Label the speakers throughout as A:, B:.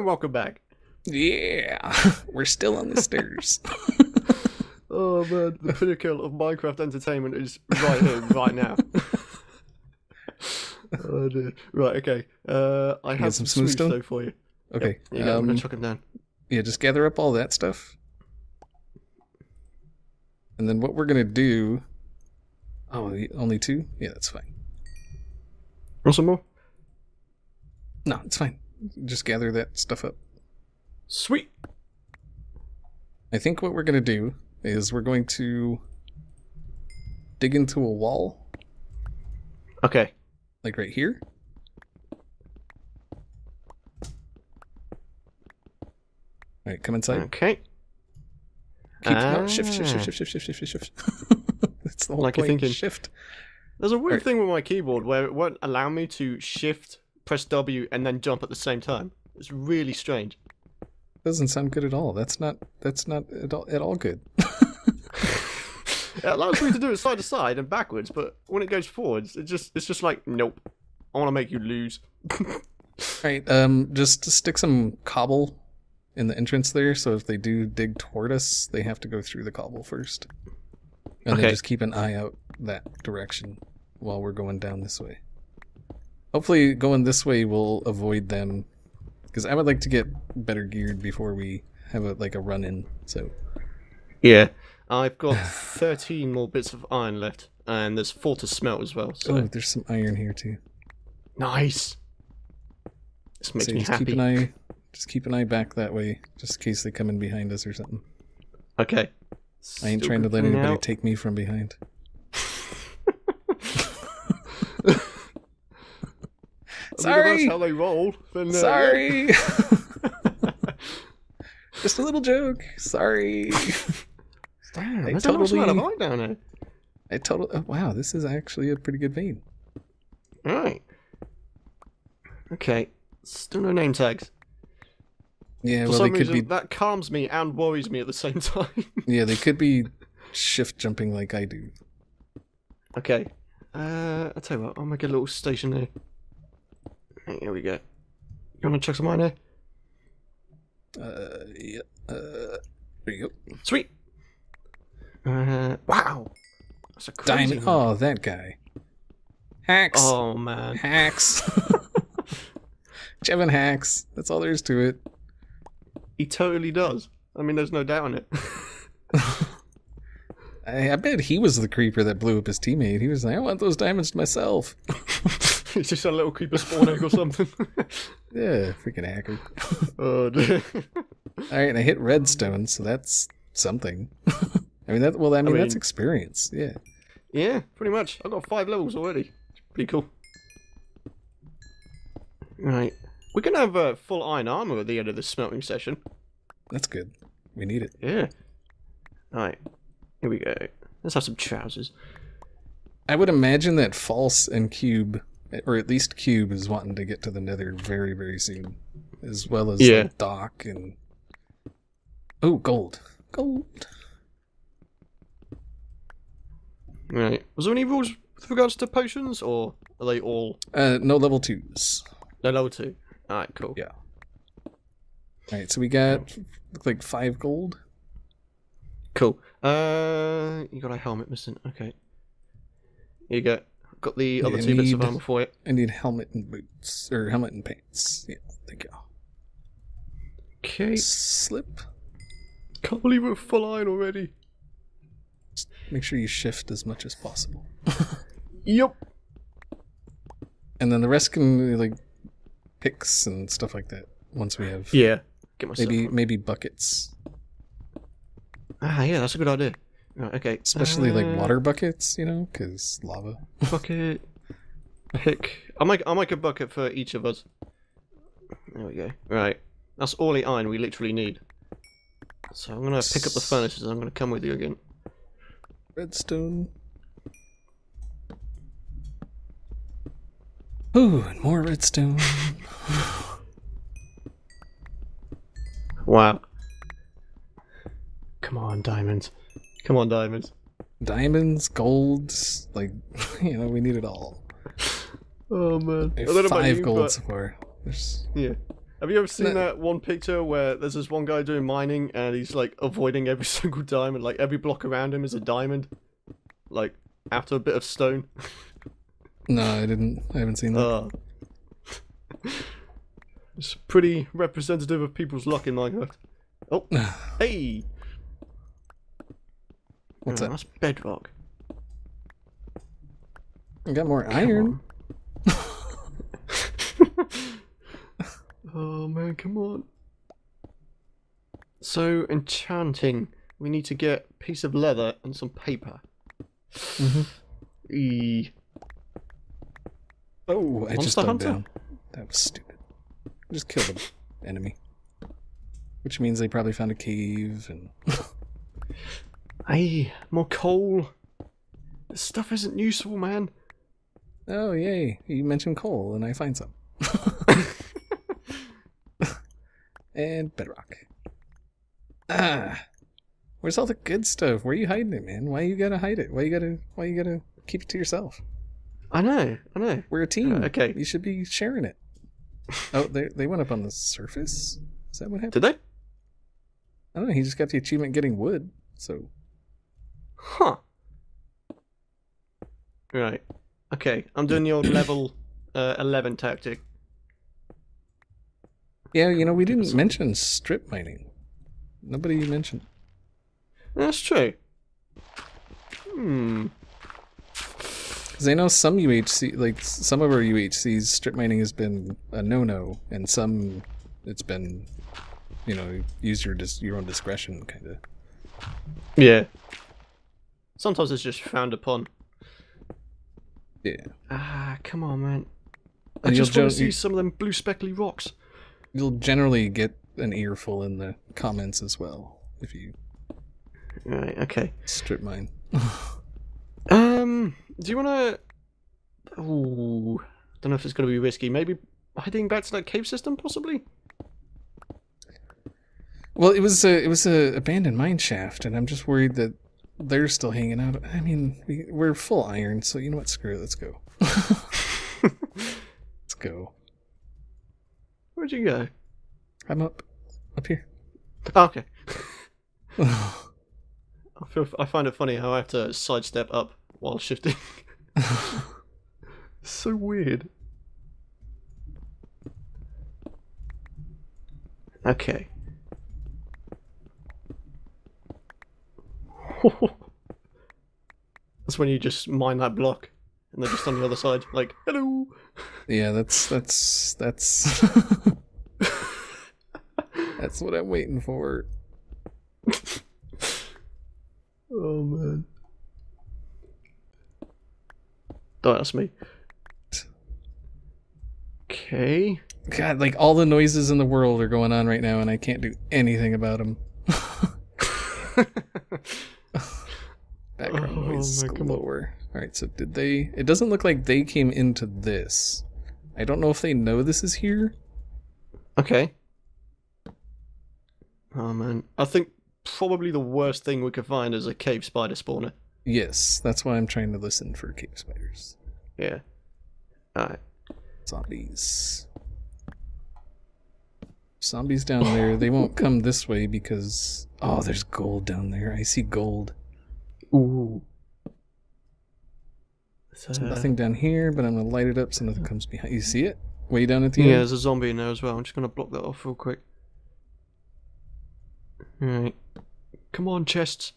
A: And welcome back.
B: Yeah, we're still on the stairs.
A: Oh man, the pinnacle of Minecraft entertainment is right here, right now. oh dear. Right, okay. Uh, I have
B: some
A: some
B: smooth stone?
A: stone for you.
B: Okay,
A: There you go, I'm gonna
B: um,
A: chuck him down.
B: yeah, just gather up all that stuff, and then what we're gonna do? Oh, the- only two? Yeah, that's fine.
A: Want some more?
B: No, it's fine. Just gather that stuff up.
A: Sweet.
B: I think what we're gonna do is we're going to dig into a wall,
A: Okay.
B: like right here. All right, come inside.
A: Okay.
B: Keep no, shift, shift,
A: Ah.
B: shift, shift, shift, shift, shift, shift. That's the whole
A: Like
B: point.
A: thinking.
B: Shift.
A: There's a weird
B: Right.
A: thing with my keyboard where it won't allow me to shift, press W, and then jump at the same time. It's really strange.
B: Doesn't sound good at all. That's not. That's not at all, at all good.
A: It allows me to do it side to side and backwards, but when it goes forwards, it just it's just like nope. I want to make you lose.
B: right. Um. Just stick some cobble in the entrance there, so if they do dig toward us, they have to go through the cobble first, and
A: Okay.
B: then just keep an eye out that direction while we're going down this way. Hopefully, going this way will avoid them, because I would like to get better geared before we have a like a run in. So
A: Yeah. I've got 13 more bits of iron left, and there's four to smelt as well. So
B: oh, there's some iron here too.
A: nice. This makes
B: So
A: me
B: just
A: happy.
B: keep an eye, just keep an eye back that way, just in case they come in behind us or something.
A: Okay.
B: I ain't trying to let anybody
A: out.
B: take me from behind.
A: I mean, if
B: Sorry!
A: that's how they roll. Then, uh,
B: Sorry, just a little joke. Sorry,
A: Damn,
B: I
A: a of
B: totally-
A: down there.
B: I totally. Oh, wow, this is actually a pretty good vein.
A: Right. Okay. Still no name tags.
B: Yeah,
A: For
B: well,
A: some
B: they could
A: reason,
B: be.
A: that calms me and worries me at the same time.
B: Yeah, they could be shift jumping like I do.
A: okay. Uh, I'll tell you what, I'll make a little station there. Here we go. You want to check some iron there?
B: Uh, yeah. Uh, there you go.
A: Sweet. Uh, wow. That's a crazy
B: Diamond.
A: one.
B: Oh, that guy. Hacks.
A: Oh man.
B: Hacks. Jevin hacks. That's all there is to it.
A: He totally does. I mean, there's no doubt in it.
B: I, I bet he was the creeper that blew up his teammate. He was like, I want those diamonds myself.
A: it's just a little creeper spawn egg or something.
B: Yeah, freaking hacker.
A: oh dear.
B: All right, and I hit redstone, so that's something. I mean, that. Well, I mean, that's
A: mean-
B: experience. Yeah.
A: Yeah, pretty much. I've got five levels already. Pretty cool. Right. We're gonna have uh, full iron armor at the end of this smelting session.
B: That's good. We need it.
A: Yeah. Alright. Here we go. Let's have some trousers.
B: I would imagine that False and Cube, or at least Cube, is wanting to get to the Nether very, very soon, as well as
A: Yeah.
B: Doc and. Oh, gold. Gold.
A: Right. Was there any rules with regards to potions, or are they all
B: Uh, no level twos.
A: no level two? Alright, cool.
B: Yeah. All right, so we got like five gold.
A: Cool. Uh, you got a helmet missing. Okay. Here you go. Got the other two bits of
B: need-
A: armor for it.
B: I need helmet and boots, or helmet and pants. Yeah, thank you.
A: Okay.
B: Slip.
A: Can't believe we're full iron already.
B: Make sure you shift as much as possible,
A: Yep.
B: and then the rest can be like picks and stuff like that. Once we have
A: Yeah. Get
B: maybe maybe buckets,
A: Ah, yeah, that's a good idea. Right, okay.
B: especially like
A: Uh,
B: water buckets, you know, because lava.
A: bucket. Pick. I'll make. I'll make a bucket for each of us. There we go. Right. That's all the iron we literally need. So I'm gonna pick up the furnaces. and I'm gonna come with you again.
B: Redstone. Ooh, and more redstone.
A: Wow. Come on, diamonds. Come on, diamonds.
B: Diamonds, golds, like you know, we need it all.
A: Oh man.
B: I
A: don't know
B: five
A: you,
B: gold
A: but-
B: so. There's
A: Yeah. Have you ever seen
B: No.
A: that one picture where there's this one guy doing mining and he's like avoiding every single diamond, like every block around him is a diamond, like after a bit of stone.
B: No, I didn't. I haven't seen that.
A: Uh, it's pretty representative of people's luck in Minecraft. Oh, hey!
B: What's
A: Oh,
B: that?
A: That's bedrock.
B: I got more
A: Come
B: iron.
A: oh man, come on. So enchanting. We need to get a piece of leather and some paper.
B: Mhm.
A: E.
B: Oh, I just
A: Monster
B: dug
A: Hunter?
B: down. That was stupid. Just kill the enemy. Which means they probably found a cave and
A: Hey, more coal. This stuff isn't useful, man.
B: oh yay! You mentioned coal and I find some. and bedrock. Ah, where's all the good stuff? Where are you hiding it, man? Why you gotta hide it? Why you gotta? Why you gotta keep it to yourself?
A: I know, I know.
B: We're a team.
A: Uh, okay.
B: you should be sharing it. Oh, they they went up on the surface. Is that what happened?
A: Did they?
B: I don't know. He just got the achievement getting wood. So
A: Huh. Right. Okay, I'm doing the old level uh, 11 tactic.
B: yeah, you know, we didn't mention strip mining. Nobody mentioned.
A: That's true. Hmm.
B: Because I know some UHC, like some of our UHCs, strip mining has been a no-no, and some it's been, you know, use your dis- your own discretion, kind of.
A: Yeah. Sometimes it's just frowned upon.
B: Yeah.
A: Ah, come on, man. I
B: And you'll
A: just want to see some of them blue speckly rocks.
B: You'll generally get an earful in the comments as well if you
A: Right, okay.
B: strip mine.
A: Um, do you want to... Ooh, I don't know if it's going to be risky. Maybe heading back to that cave system, possibly?
B: Well, it was a it was a abandoned mine shaft, and I'm just worried that they're still hanging out. I mean, we, we're full iron, so you know what? Screw it. Let's go. let's go.
A: Where'd you go?
B: I'm up, up here.
A: Oh, okay. I feel I find it funny how I have to sidestep up while shifting. so weird. Okay. That's when you just mine that block, and they're just on the other side, like, hello.
B: yeah, that's that's that's that's what I'm waiting for.
A: Oh man. don't ask me. Okay.
B: God, like all the noises in the world are going on right now, and I can't do anything about them. Background
A: Oh,
B: noise
A: man, come
B: lower. All right, so did they? It doesn't look like they came into this. I don't know if they know this is here.
A: okay. Oh man. I think probably the worst thing we could find is a cave spider spawner.
B: Yes, that's why I'm trying to listen for cave spiders,
A: Yeah. Alright.
B: zombies. Zombies down there. They won't come this way because oh, there's gold down there. I see gold.
A: Ooh. So,
B: There's uh, nothing down here, but I'm gonna light it up so nothing comes behind. You see it? Way down at the
A: Yeah,
B: end.
A: Yeah, there's a zombie in there as well. I'm just gonna block that off real quick. Alright. Come on, chests.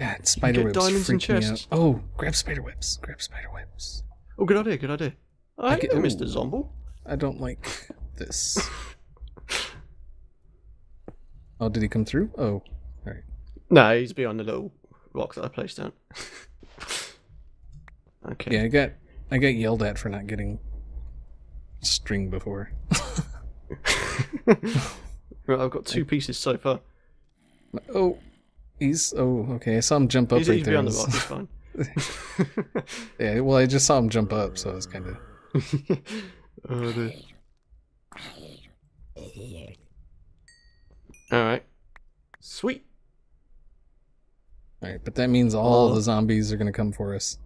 B: God, spider webs
A: diamonds and
B: freak me out.
A: chests.
B: Oh, grab spider webs. Grab spider webs.
A: Oh, good idea, good idea. I
B: get-
A: get Mr. Zomble.
B: I don't like this. oh, did he come through? Oh,
A: No, he's behind the little rock that I placed down. okay.
B: yeah. I got I got yelled at for not getting string before.
A: right, I've got two pieces so far.
B: Oh, he's oh okay. I saw him jump up
A: He's,
B: right
A: he's
B: there.
A: behind the rock, it's fine.
B: yeah, well, I just saw him jump up, so I was kind of.
A: oh, dear. Alright. Sweet.
B: All right, but that means all
A: Oh.
B: the zombies are gonna come for us.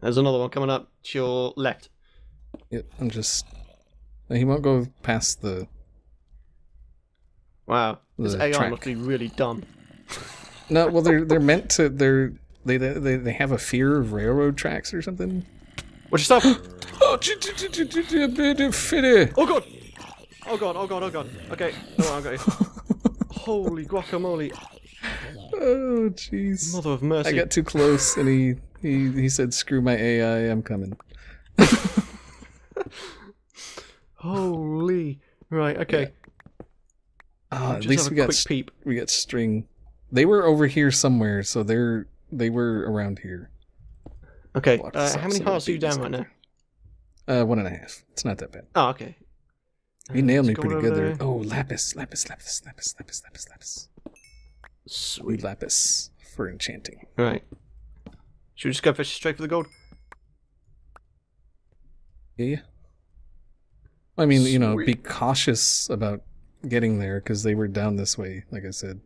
A: There's another one coming up to your left.
B: Yep, I'm just. He won't go past the.
A: Wow. This
B: The
A: AI
B: track.
A: must be really dumb.
B: No, well, they're they're meant to. They're they they they have a fear of railroad tracks or something.
A: What's your stuff?
B: Oh.
A: Oh god! Oh god, oh god, oh god. Okay, no, I got you. Holy guacamole.
B: Oh, jeez.
A: Mother of mercy.
B: I got too close, and he he he said, "Screw my AI, I'm coming."
A: Holy. Right, okay.
B: Ah, at least we got
A: peep.
B: we got string. They were over here somewhere, so they're they were around here.
A: Okay, uh, how many hearts are you down right now?
B: Uh, one and a half. It's not that bad.
A: Oh, okay.
B: You
A: Uh,
B: nailed me pretty good there.
A: there.
B: Oh, lapis, lapis, lapis, lapis, lapis, lapis, lapis. We
A: Sweet.
B: lapis for enchanting.
A: Right. Should we just go for straight for the gold?
B: Yeah, yeah. I mean, you know, be cautious about getting there because they were down this way, like I said,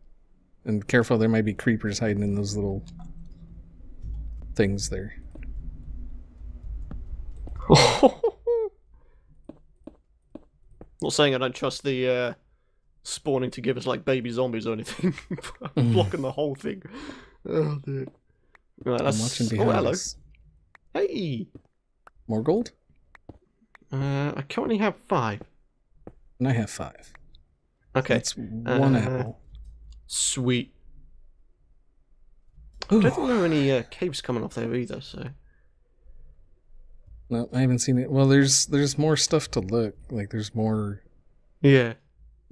B: and careful. There might be creepers hiding in those little things there.
A: Not saying I don't trust the uh, spawning to give us like baby zombies or anything. I'm blocking the whole thing. Oh dear. Right,
B: I'm watching
A: Oh,
B: behind
A: hello.
B: us.
A: Hey.
B: More gold,
A: Uh, I currently have five.
B: and I have five.
A: Okay.
B: That's one
A: Uh,
B: apple.
A: Sweet. I don't think there are any uh, caves coming off there either. So.
B: No, I haven't seen it. Well, there's there's more stuff to look. Like there's more
A: Yeah.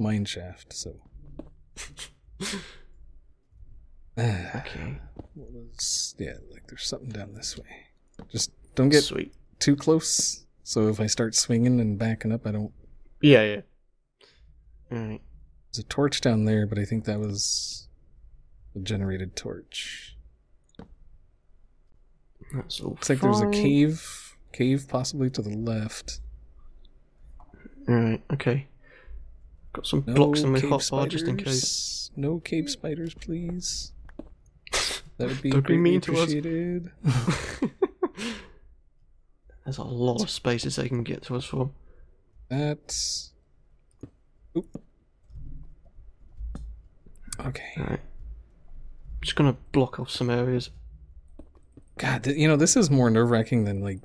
B: Mine shaft. So.
A: Okay.
B: what was- yeah, like there's something down this way. Just don't get
A: Sweet.
B: too close. So if I start swinging and backing up, I don't.
A: Yeah, yeah. Alright.
B: There's a torch down there, but I think that was a generated torch.
A: That's all.
B: Looks like there's a cave, cave possibly to the left.
A: Alright, okay. Got some
B: No
A: blocks in my hotbar just in case.
B: No cave spiders, please. That would be
A: Don't be mean to us. There's a lot of spaces they can get to us from.
B: That's. Oop. Okay.
A: Alright. Just gonna block off some areas.
B: God, th- you know this is more nerve wracking than like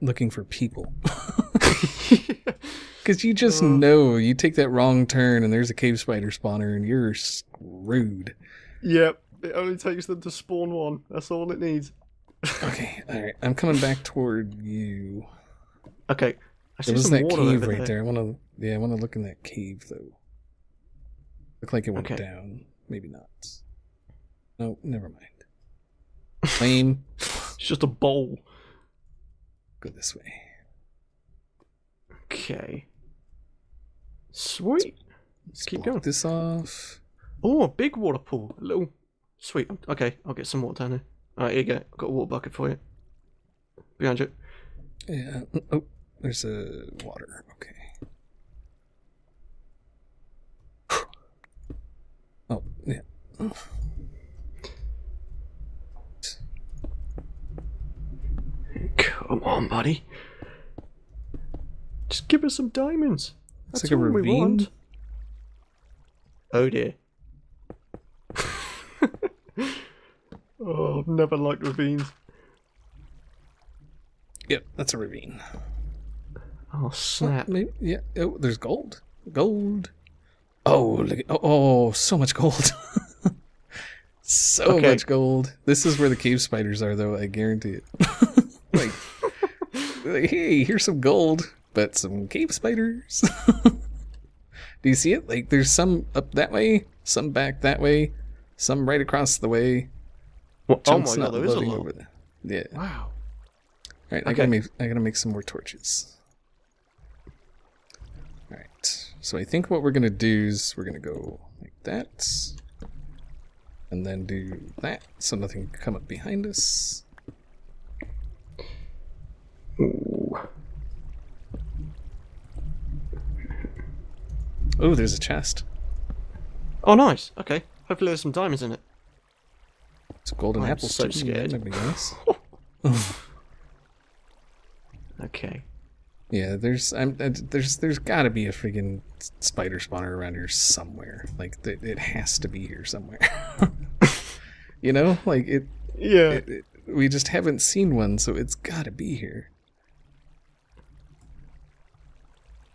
B: looking for people. Because you just
A: Uh.
B: know you take that wrong turn and there's a cave spider spawner and you're screwed.
A: yep, it only takes them to spawn one. That's all it needs.
B: Okay, all right, I'm coming back toward you.
A: Okay, I see
B: There was that cave right there. I want to, yeah, I want to look in that cave though. Look like it went
A: Okay.
B: down. Maybe not. No, never mind. Flame,
A: It's just a bowl.
B: go this way.
A: Okay. Sweet.
B: Let's
A: keep going.
B: This off.
A: Oh, a big water pool. A little. Sweet. Okay, I'll get some water down there. Alright, here you go. I've got a water bucket for you. Behind you.
B: Yeah. Uh, oh, there's a water. Okay. Oh, yeah.
A: Come on, buddy. Just give us some diamonds.
B: It's
A: That's
B: like a
A: all we
B: ravine.
A: want. Oh dear. oh, I've never liked ravines.
B: Yep, that's a ravine.
A: Oh,
B: Oh,
A: snap.
B: maybe, yeah. Oh, there's gold. Gold. Oh, look at, oh, oh, so much gold. so
A: Okay.
B: much gold. This is where the cave spiders are, though. I guarantee it. like, like, hey, here's some gold, but some cave spiders. Do you see it? Like, there's some up that way, some back that way, some right across the way.
A: What- oh my god, there is a lot.
B: over there. Yeah.
A: Wow.
B: All right, I gotta make I gotta make some more torches. All right, so I think what we're gonna do is we're gonna go like that, and then do that, so nothing can come up behind us. Oh, there's a chest.
A: Oh, nice. Okay. Hopefully there's some diamonds in it.
B: It's golden
A: I'm
B: apples
A: so scared.
B: That'd be nice.
A: Okay.
B: Yeah, there's I'm uh, there's there's got to be a freaking spider spawner around here somewhere. Like th- it has to be here somewhere. you know, like it,
A: Yeah.
B: it, it. We just haven't seen one, so it's got to be here.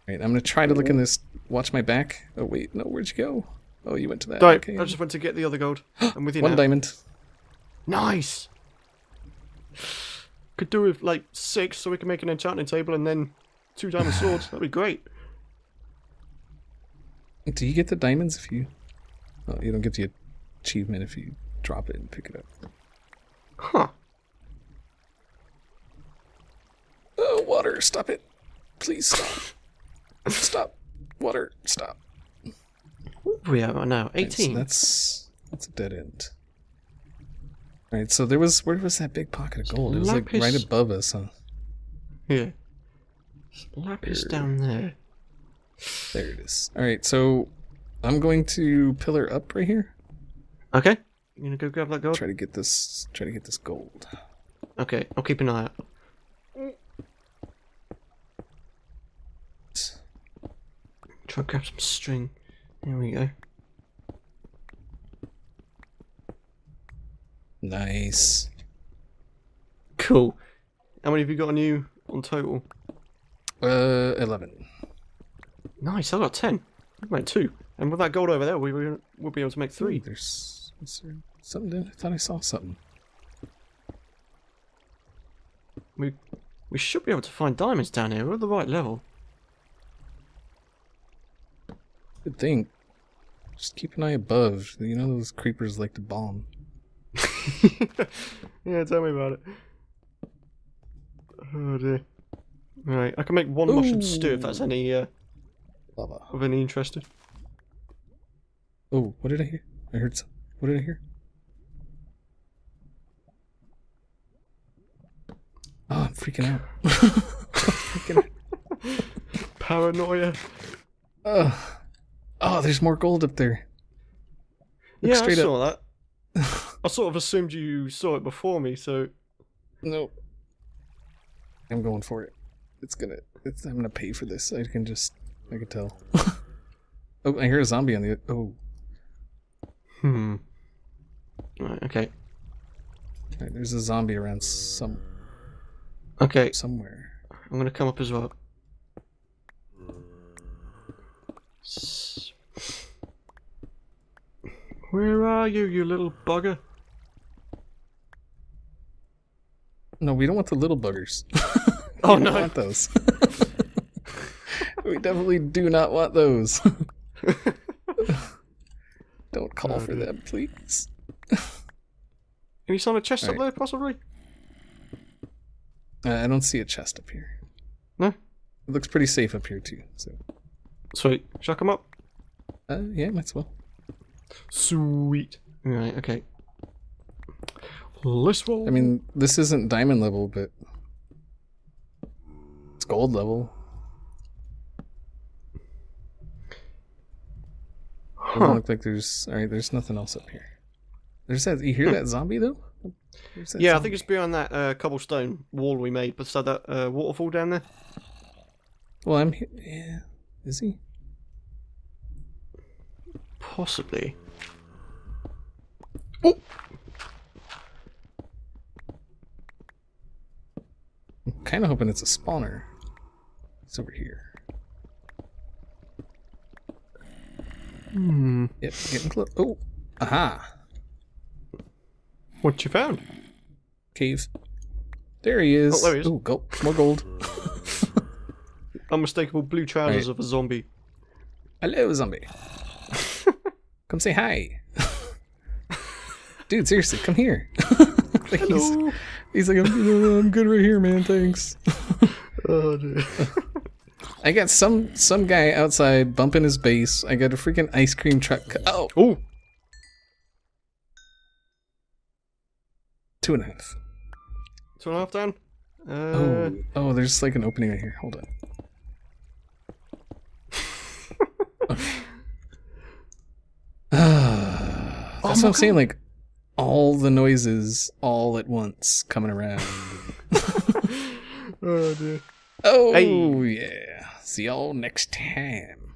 B: Right, I'm gonna try to look in this. Watch my back. Oh wait, no, where'd you go? Oh, you went to that.
A: Right,
B: okay.
A: I just went to get the other gold. I'm with you
B: One
A: now.
B: diamond.
A: Nice. Could do with like six, so we can make an enchanting table and then two diamond swords. That'd be great.
B: Do you get the diamonds if you? Oh, you don't get the achievement if you drop it and pick it up.
A: Huh.
B: Oh, water! Stop it! Please stop! Stop! Water! Stop!
A: What are we at right oh, now?
B: Right, so
A: 18.
B: that's that's a dead end. All right, so there was where was that big pocket of gold? It was like right above us, huh?
A: Yeah. Lapis down there.
B: There it is. All right, so I'm going to pillar up right here.
A: Okay. You gonna go grab that gold?
B: Try to get this. Try to get this gold.
A: Okay, I'll keep an eye out. Try and grab some string. Here we go.
B: Nice.
A: Cool. How many have you got on you on total?
B: Uh, eleven.
A: Nice, I got ten. I made two. And with that gold over there, we will we'll be able to make three.
B: There's is there something. Down? I thought I saw something.
A: We we should be able to find diamonds down here. We're at the right level.
B: Good thing. Just keep an eye above. You know those creepers like to bomb.
A: yeah, tell me about it. Oh dear. Right, I can make one mushroom stew if that's any uh,
B: Lava.
A: of any interested.
B: Oh, what did I hear? I heard some. What did I hear? Oh, I'm freaking out. freaking out.
A: Paranoia.
B: Ugh. Oh, there's more gold up there. Look
A: yeah,
B: straight
A: I
B: up.
A: saw that. I sort of assumed you saw it before me, so
B: Nope. I'm going for it. It's gonna. It's. I'm gonna pay for this. I can just. I can tell. oh, I hear a zombie on the. Oh,
A: hmm. Right, okay,
B: right, there's a zombie around some
A: okay.
B: somewhere.
A: I'm gonna come up as well. Where are you, you little bugger?
B: No, we don't want the little buggers.
A: Oh, no.
B: want those. we definitely do not want those. don't call
A: Oh,
B: for
A: dear.
B: them, please.
A: Any sign of chest up
B: Right.
A: there, possibly?
B: Uh, I don't see a chest up here.
A: No?
B: It looks pretty safe up here too. So,
A: Sweet. I come up?
B: uh, yeah, might as well.
A: Sweet. Right, okay. Let's roll.
B: I mean, this isn't diamond level, but it's gold level. Doesn't look like there's. All right, there's nothing else up here. There's that. You hear that zombie though?
A: Yeah, I think it's behind that uh, cobblestone wall we made beside that uh, waterfall down there.
B: Well, I'm. he- Yeah. Is he?
A: Possibly. Oh!
B: I'm kind of hoping it's a spawner. It's over here.
A: Hmm.
B: Yep, getting close. Oh, aha!
A: What you found?
B: Cave. There he is.
A: Oh, there he is.
B: Oh, go more gold.
A: Unmistakable blue trousers
B: Right.
A: of a zombie.
B: Hello, zombie. come say hi. Dude, seriously, come here. Like, he's,
A: Hello.
B: he's like, I'm, I'm good right here, man. Thanks.
A: Oh dear.
B: I got some some guy outside bumping his bass. I got a freaking ice cream truck. Oh,
A: oh.
B: two and a half.
A: Two and a half down. Uh,
B: Oh, oh, there's like an opening right here. Hold on. Ah, That's what I'm saying. Like all the noises all at once coming around.
A: oh dear.
B: Oh
A: Hey.
B: yeah. See y'all next time.